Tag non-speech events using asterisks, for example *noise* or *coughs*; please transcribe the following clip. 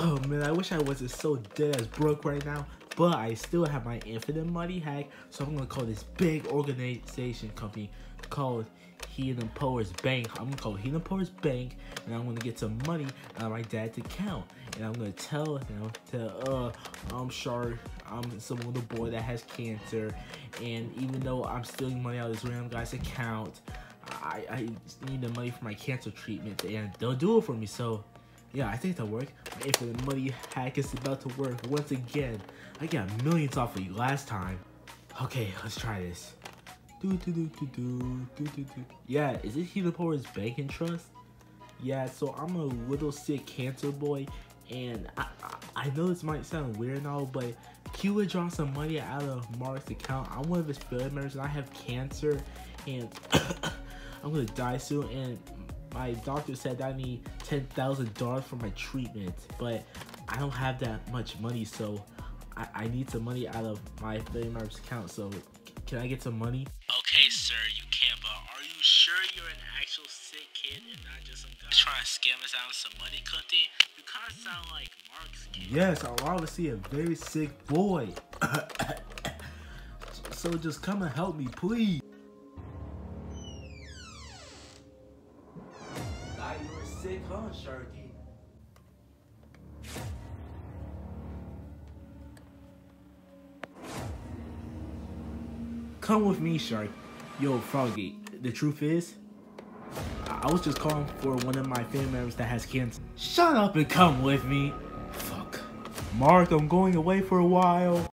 Oh man, I wish I wasn't so dead as broke right now, but I still have my infinite money hack, so I'm gonna call this big organization company called Heathen Powers Bank. I'm gonna call Heathen Powers Bank, and I'm gonna get some money out of my dad's account, and I'm gonna tell him to, uh, I'm sure I'm some little boy that has cancer, and even though I'm stealing money out of this random guy's account, I, I need the money for my cancer treatment, and they'll do it for me. So yeah, I think that'll work. My infinite money hack is about to work once again. I got millions off of you last time. Okay, let's try this. Do do do do do do do do. Yeah, is it Heathen Powers Bank and Trust? Yeah, so I'm a little sick cancer boy, and I, I, I know this might sound weird now, but can would draw some money out of Mark's account? I'm one of his family members, and I have cancer, and *coughs* I'm gonna die soon, and my doctor said that I need ten thousand dollars for my treatment, but I don't have that much money, so I, I need some money out of my member's account. So can I get some money? Okay, sir, you can, but are you sure you're an actual sick kid and not just some guy trying to scam us out of some money, Cunty? You kind of sound like Mark's kid. Yes, I'm obviously a very sick boy. *coughs* so just come and help me, please. Sharke? Come with me, Shark. Yo, Froggy, the truth is, I I was just calling for one of my family members that has cancer. Shut up and come with me. Fuck. Mark, I'm going away for a while.